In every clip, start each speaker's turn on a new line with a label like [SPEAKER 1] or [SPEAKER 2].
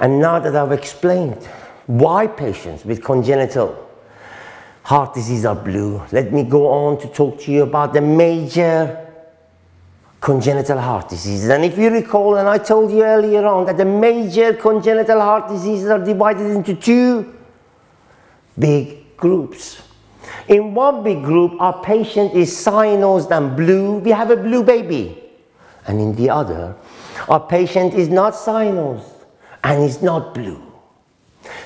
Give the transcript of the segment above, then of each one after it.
[SPEAKER 1] And now that I've explained why patients with congenital heart disease are blue, let me go on to talk to you about the major congenital heart diseases. And if you recall, and I told you earlier on that the major congenital heart diseases are divided into two big groups. In one big group, our patient is cyanosed and blue. We have a blue baby. And in the other, our patient is not cyanosed and it's not blue.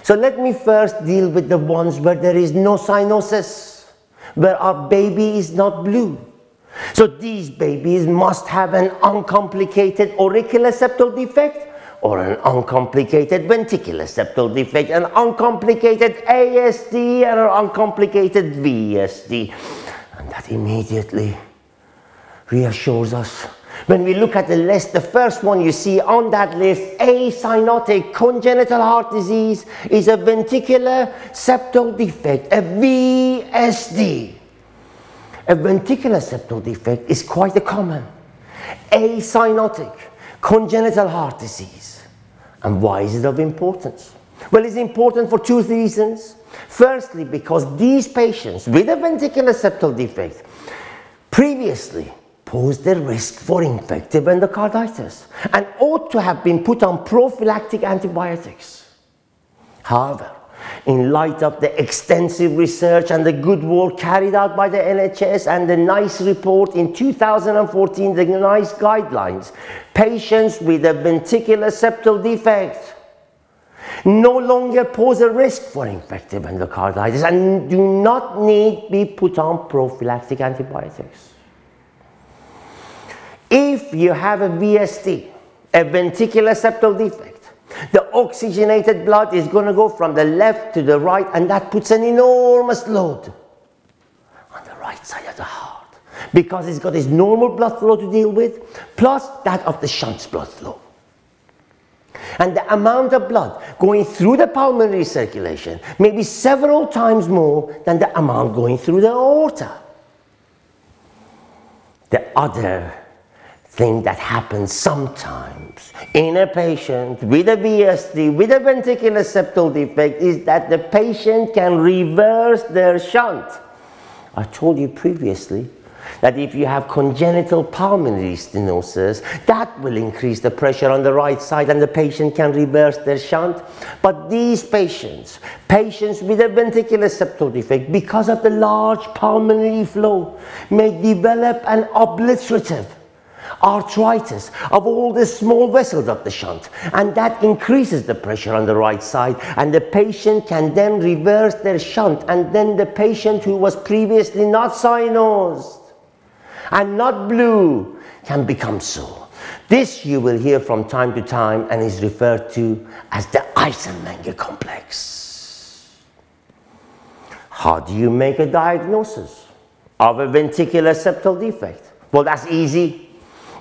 [SPEAKER 1] So let me first deal with the ones where there is no cyanosis, where our baby is not blue. So these babies must have an uncomplicated auricular septal defect or an uncomplicated ventricular septal defect, an uncomplicated ASD and an uncomplicated VSD. And that immediately reassures us. When we look at the list, the first one you see on that list, acyanotic congenital heart disease, is a ventricular septal defect, a VSD. A ventricular septal defect is quite a common. Acyanotic congenital heart disease. And why is it of importance? Well, it's important for two reasons. Firstly, because these patients with a ventricular septal defect previously posed a risk for infective endocarditis and ought to have been put on prophylactic antibiotics. However, in light of the extensive research and the good work carried out by the NHS and the NICE report in 2014, the NICE guidelines, patients with a ventricular septal defect no longer pose a risk for infective endocarditis and do not need to be put on prophylactic antibiotics. If you have a VSD, a ventricular septal defect, the oxygenated blood is going to go from the left to the right, and that puts an enormous load on the right side of the heart because it's got its normal blood flow to deal with, plus that of the shunt blood flow. And the amount of blood going through the pulmonary circulation may be several times more than the amount going through the aorta. The other thing that happens sometimes in a patient with a VSD, with a ventricular septal defect, is that the patient can reverse their shunt. I told you previously that if you have congenital pulmonary stenosis, that will increase the pressure on the right side and the patient can reverse their shunt. But these patients, patients with a ventricular septal defect, because of the large pulmonary flow, may develop an obliterative arteritis of all the small vessels of the shunt and that increases the pressure on the right side and the patient can then reverse their shunt and then the patient who was previously not cyanosed and not blue can become so. This you will hear from time to time and is referred to as the Eisenmenger complex. How do you make a diagnosis of a ventricular septal defect? Well, that's easy.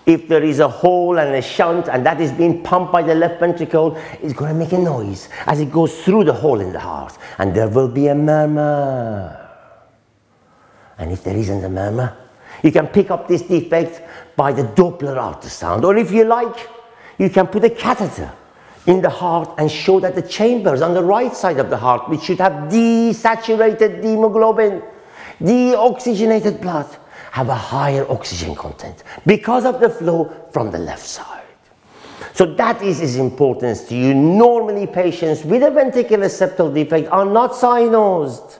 [SPEAKER 1] If there is a hole and a shunt and that is being pumped by the left ventricle, it's going to make a noise as it goes through the hole in the heart. And there will be a murmur. And if there isn't a murmur, you can pick up this defect by the Doppler ultrasound. Or if you like, you can put a catheter in the heart and show that the chambers on the right side of the heart, which should have desaturated hemoglobin, deoxygenated blood, have a higher oxygen content because of the flow from the left side. So that is its importance to you. Normally patients with a ventricular septal defect are not cyanosed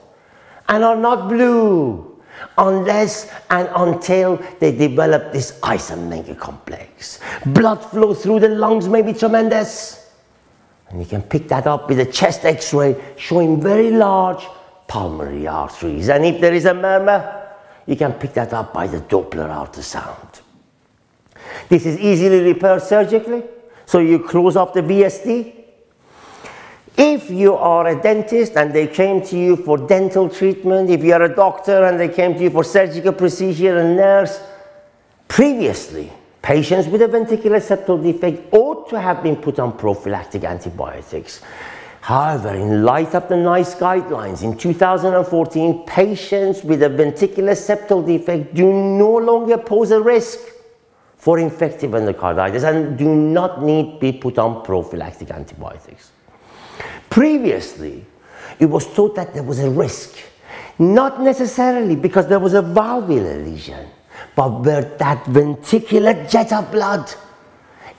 [SPEAKER 1] and are not blue unless and until they develop this Eisenmenger complex. Blood flow through the lungs may be tremendous. And you can pick that up with a chest x-ray showing very large pulmonary arteries. And if there is a murmur, you can pick that up by the Doppler ultrasound. This is easily repaired surgically. So you close off the VSD. If you are a dentist and they came to you for dental treatment, if you are a doctor and they came to you for surgical procedure, a nurse, previously, patients with a ventricular septal defect ought to have been put on prophylactic antibiotics. However, in light of the NICE guidelines in 2014, patients with a ventricular septal defect do no longer pose a risk for infective endocarditis and do not need to be put on prophylactic antibiotics. Previously, it was thought that there was a risk, not necessarily because there was a valvular lesion, but where that ventricular jet of blood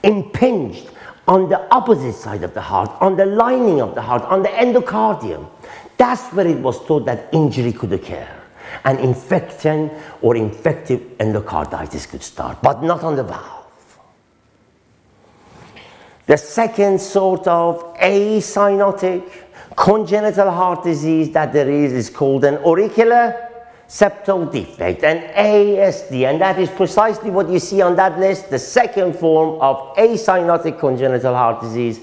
[SPEAKER 1] impinged on the opposite side of the heart, on the lining of the heart, on the endocardium. That's where it was thought that injury could occur. And infection or infective endocarditis could start, but not on the valve. The second sort of acyanotic congenital heart disease that there is is called an auricular septal defect, an ASD, and that is precisely what you see on that list, the second form of acyanotic congenital heart disease.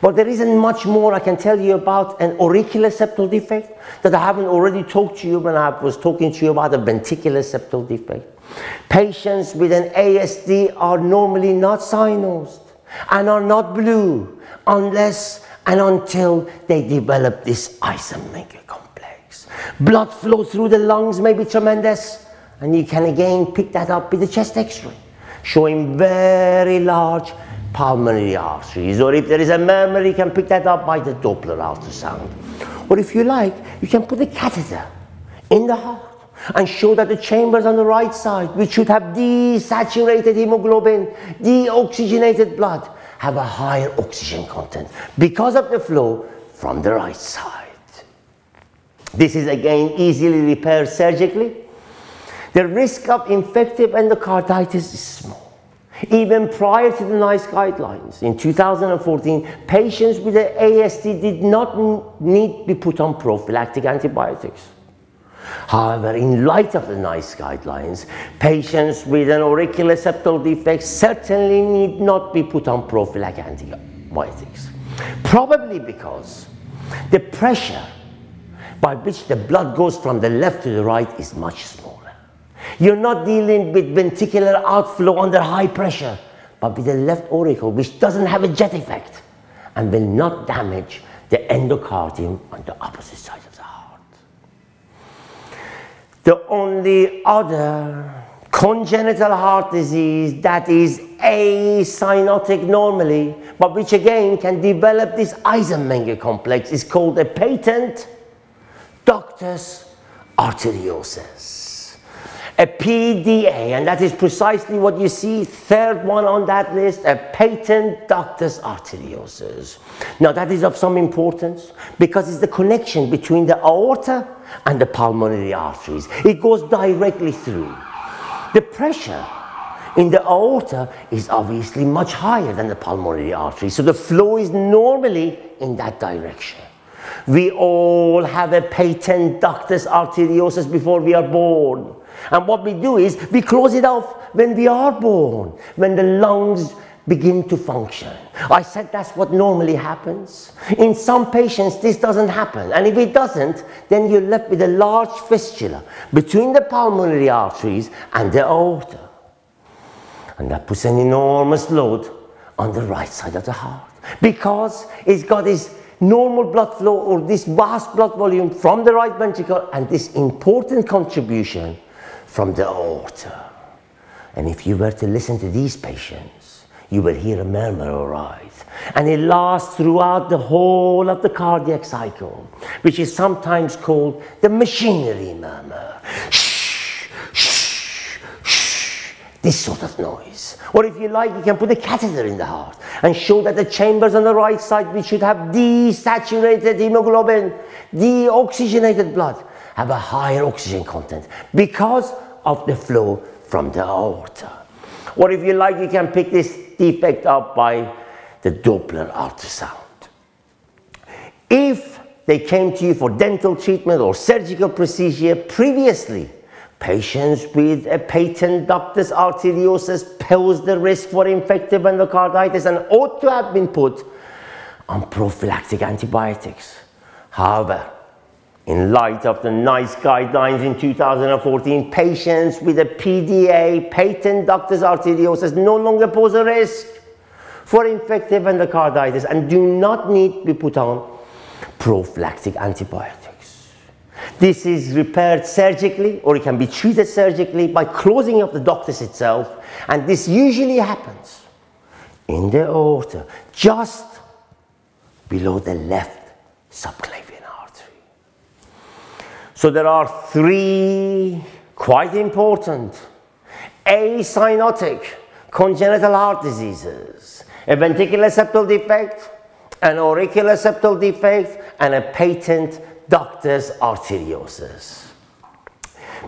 [SPEAKER 1] But there isn't much more I can tell you about an auricular septal defect that I haven't already talked to you when I was talking to you about a ventricular septal defect. Patients with an ASD are normally not cyanosed and are not blue unless and until they develop this Eisenmenger Blood flow through the lungs may be tremendous, and you can again pick that up with the chest x-ray, showing very large pulmonary arteries. Or if there is a murmur, you can pick that up by the Doppler ultrasound. Or if you like, you can put a catheter in the heart and show that the chambers on the right side, which should have desaturated hemoglobin, deoxygenated blood, have a higher oxygen content because of the flow from the right side. This is again easily repaired surgically. The risk of infective endocarditis is small. Even prior to the NICE guidelines, in 2014, patients with the ASD did not need to be put on prophylactic antibiotics. However, in light of the NICE guidelines, patients with an auricular septal defect certainly need not be put on prophylactic antibiotics. Probably because the pressure by which the blood goes from the left to the right is much smaller. You're not dealing with ventricular outflow under high pressure, but with the left auricle, which doesn't have a jet effect and will not damage the endocardium on the opposite side of the heart. The only other congenital heart disease that is acyanotic normally, but which again can develop this Eisenmenger complex is called a patent ductus arteriosus. A PDA, and that is precisely what you see, third one on that list, a patent ductus arteriosus. Now that is of some importance because it's the connection between the aorta and the pulmonary arteries. It goes directly through. The pressure in the aorta is obviously much higher than the pulmonary artery, so the flow is normally in that direction. We all have a patent ductus arteriosus before we are born. And what we do is we close it off when we are born, when the lungs begin to function. I said that's what normally happens. In some patients, this doesn't happen. And if it doesn't, then you're left with a large fistula between the pulmonary arteries and the aorta. And that puts an enormous load on the right side of the heart because it's got this normal blood flow or this vast blood volume from the right ventricle and this important contribution from the aorta. And if you were to listen to these patients, you will hear a murmur arise. And it lasts throughout the whole of the cardiac cycle, which is sometimes called the machinery murmur. This sort of noise. Or if you like, you can put a catheter in the heart and show that the chambers on the right side, which should have desaturated hemoglobin, deoxygenated blood, have a higher oxygen content because of the flow from the aorta. Or if you like, you can pick this defect up by the Doppler ultrasound. If they came to you for dental treatment or surgical procedure previously, Patients with a patent ductus arteriosus pose the risk for infective endocarditis and ought to have been put on prophylactic antibiotics. However, in light of the NICE guidelines in 2014, patients with a PDA, patent ductus arteriosus, no longer pose a risk for infective endocarditis and do not need to be put on prophylactic antibiotics. This is repaired surgically or it can be treated surgically by closing up the ductus itself and this usually happens in the aorta just below the left subclavian artery. So there are three quite important acyanotic congenital heart diseases, a ventricular septal defect, an auricular septal defect, and a patent ductus arteriosus.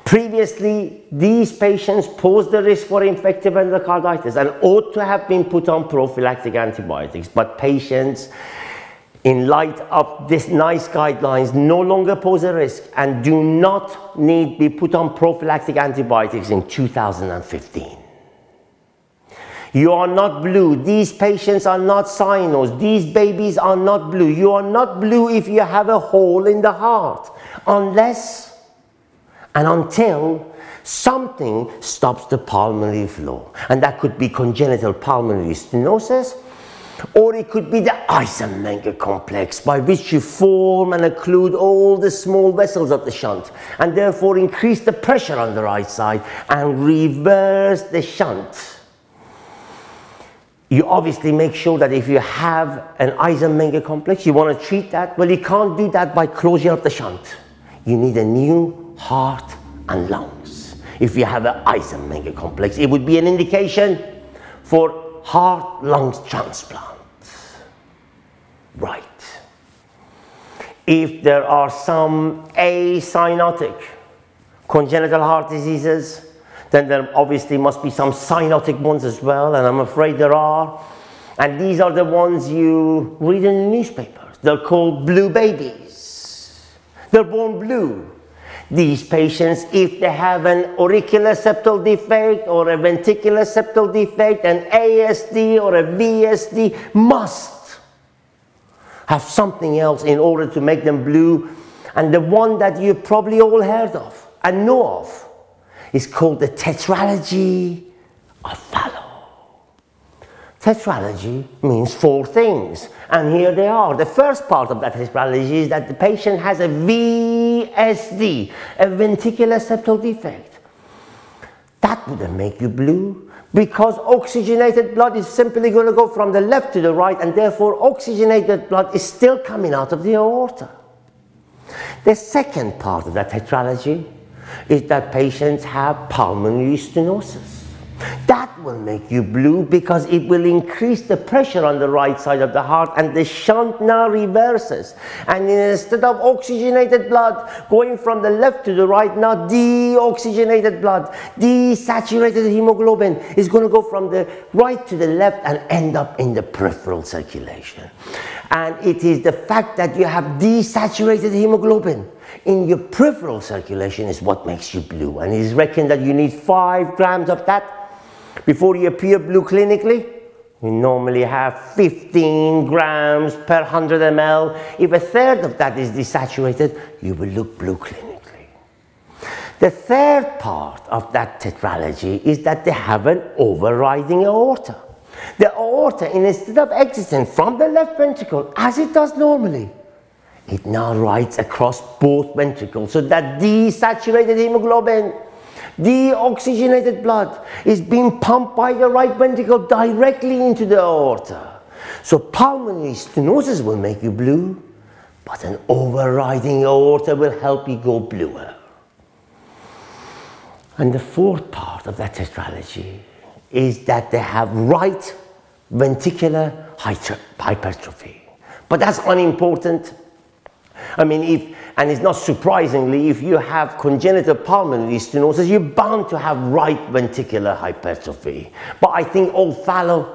[SPEAKER 1] Previously, these patients posed the risk for infective endocarditis and ought to have been put on prophylactic antibiotics, but patients in light of these NICE guidelines no longer pose a risk and do not need to be put on prophylactic antibiotics in 2015. You are not blue. These patients are not cyanos. These babies are not blue. You are not blue if you have a hole in the heart, unless and until something stops the pulmonary flow. And that could be congenital pulmonary stenosis, or it could be the Eisenmenger complex by which you form and occlude all the small vessels of the shunt and therefore increase the pressure on the right side and reverse the shunt you obviously make sure that if you have an Eisenmenger complex, you want to treat that. Well, you can't do that by closing up the shunt. You need a new heart and lungs. If you have an Eisenmenger complex, it would be an indication for heart lungs transplant. Right. If there are some acyanotic congenital heart diseases, then there obviously must be some cyanotic ones as well, and I'm afraid there are. And these are the ones you read in the newspapers. They're called blue babies. They're born blue. These patients, if they have an auricular septal defect or a ventricular septal defect, an ASD or a VSD, must have something else in order to make them blue. And the one that you probably all heard of and know of is called the tetralogy of Fallot. Tetralogy means four things, and here they are. The first part of that tetralogy is that the patient has a VSD, a ventricular septal defect. That wouldn't make you blue because oxygenated blood is simply going to go from the left to the right, and therefore oxygenated blood is still coming out of the aorta. The second part of that tetralogy is that patients have pulmonary stenosis. That will make you blue because it will increase the pressure on the right side of the heart and the shunt now reverses. And instead of oxygenated blood going from the left to the right, now deoxygenated blood, desaturated hemoglobin is going to go from the right to the left and end up in the peripheral circulation. And it is the fact that you have desaturated hemoglobin in your peripheral circulation is what makes you blue. And it is reckoned that you need five grams of that before you appear blue clinically. We normally have 15 grams per 100 ml. If a third of that is desaturated, you will look blue clinically. The third part of that tetralogy is that they have an overriding aorta. The aorta, instead of exiting from the left ventricle, as it does normally, it now rides across both ventricles so that desaturated hemoglobin, deoxygenated blood is being pumped by the right ventricle directly into the aorta. So pulmonary stenosis will make you blue, but an overriding aorta will help you go bluer. And the fourth part of that tetralogy is that they have right ventricular hypertrophy. But that's unimportant I mean, if, and it's not surprisingly, if you have congenital pulmonary stenosis, you're bound to have right ventricular hypertrophy. But I think old Fallot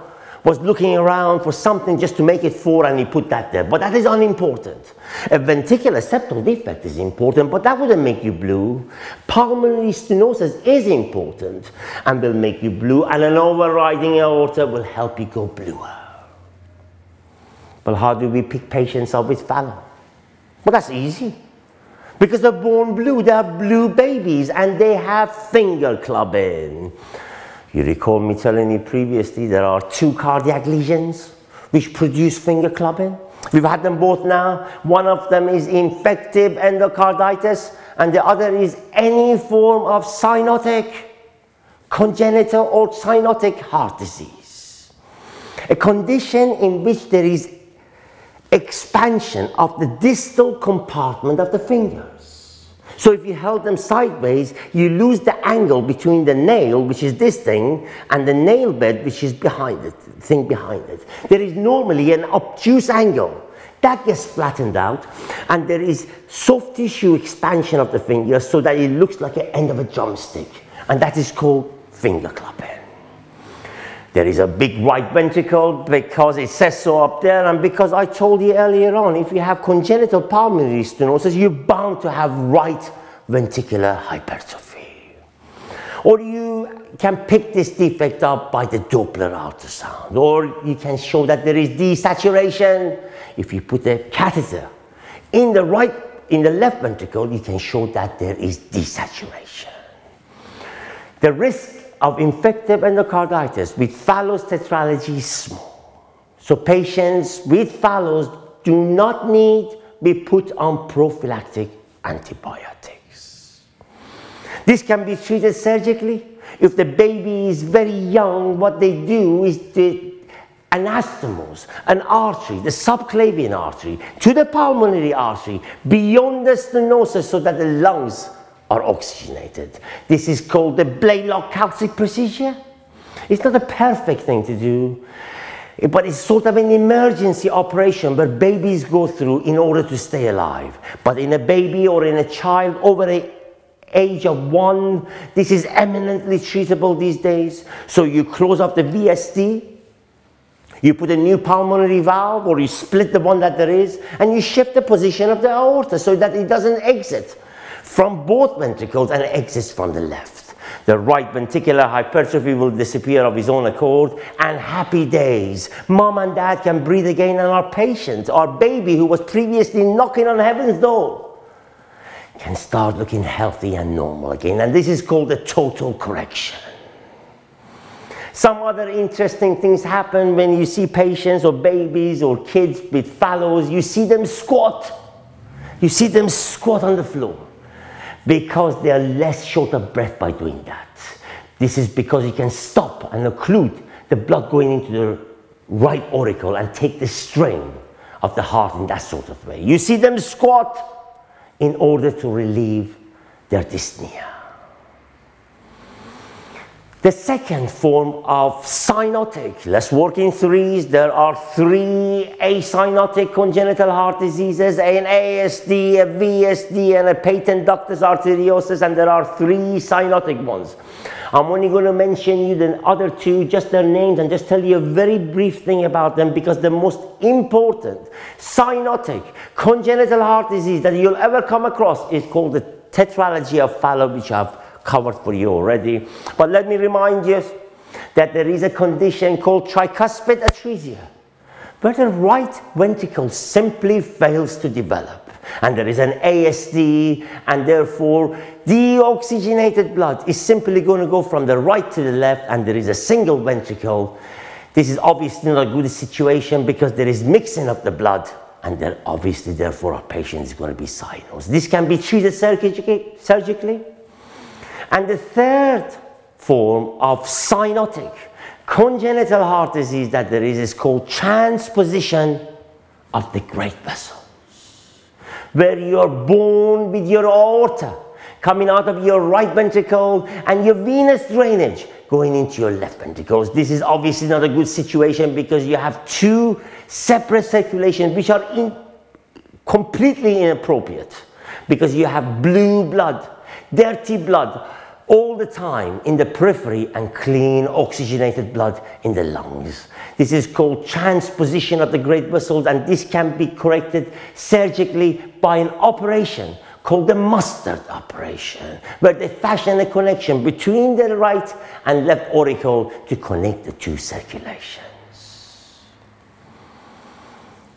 [SPEAKER 1] was looking around for something just to make it four and he put that there. But that is unimportant. A ventricular septal defect is important, but that wouldn't make you blue. Pulmonary stenosis is important and will make you blue, and an overriding aorta will help you go bluer. But how do we pick patients up with Fallot? Well, that's easy. Because they're born blue, they're blue babies, and they have finger clubbing. You recall me telling you previously there are two cardiac lesions which produce finger clubbing. We've had them both now. One of them is infective endocarditis, and the other is any form of cyanotic, congenital or cyanotic heart disease. A condition in which there is expansion of the distal compartment of the fingers. So if you held them sideways, you lose the angle between the nail, which is this thing, and the nail bed, which is behind it, thing behind it. There is normally an obtuse angle. That gets flattened out, and there is soft tissue expansion of the finger so that it looks like the end of a drumstick, and that is called finger clubbing. There is a big right ventricle because it says so up there, and because I told you earlier on, if you have congenital pulmonary stenosis, you're bound to have right ventricular hypertrophy. Or you can pick this defect up by the Doppler ultrasound, or you can show that there is desaturation. If you put a catheter in the right, in the left ventricle, you can show that there is desaturation. The risk of infective endocarditis with is small. So patients with Fallot's do not need be put on prophylactic antibiotics. This can be treated surgically. If the baby is very young, what they do is the anastomose, an artery, the subclavian artery, to the pulmonary artery, beyond the stenosis so that the lungs are oxygenated. This is called the Blalock Taussig procedure. It's not a perfect thing to do, but it's sort of an emergency operation where babies go through in order to stay alive. But in a baby or in a child over the age of one, this is eminently treatable these days. So you close off the VSD, you put a new pulmonary valve or you split the one that there is and you shift the position of the aorta so that it doesn't exit from both ventricles and exits from the left. The right ventricular hypertrophy will disappear of its own accord and happy days. Mom and dad can breathe again and our patient, our baby who was previously knocking on heaven's door, can start looking healthy and normal again. And this is called a total correction. Some other interesting things happen when you see patients or babies or kids with Fallot's. You see them squat. You see them squat on the floor because they are less short of breath by doing that. This is because you can stop and occlude the blood going into the right auricle and take the strain of the heart in that sort of way. You see them squat in order to relieve their dyspnea. The second form of cyanotic, let's work in threes. There are three acyanotic congenital heart diseases, an ASD, a VSD, and a patent ductus arteriosus, and there are three cyanotic ones. I'm only going to mention you the other two, just their names, and just tell you a very brief thing about them because the most important cyanotic congenital heart disease that you'll ever come across is called the tetralogy of Fallot, which I've covered for you already. But let me remind you that there is a condition called tricuspid atresia, where the right ventricle simply fails to develop. And there is an ASD, and therefore deoxygenated blood is simply going to go from the right to the left, and there is a single ventricle. This is obviously not a good situation because there is mixing of the blood and then obviously therefore our patient is going to be cyanosed. This can be treated surgically, surgically and the third form of cyanotic congenital heart disease that there is is called transposition of the great vessels, where you're born with your aorta coming out of your right ventricle and your venous drainage going into your left ventricles. This is obviously not a good situation because you have two separate circulations which are in completely inappropriate because you have blue blood, dirty blood, all the time in the periphery and clean oxygenated blood in the lungs. This is called transposition of the great vessels and this can be corrected surgically by an operation called the Mustard operation, where they fashion a connection between the right and left auricle to connect the two circulations.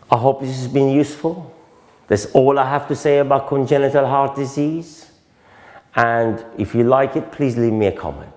[SPEAKER 1] I hope this has been useful. That's all I have to say about congenital heart disease. And if you like it, please leave me a comment.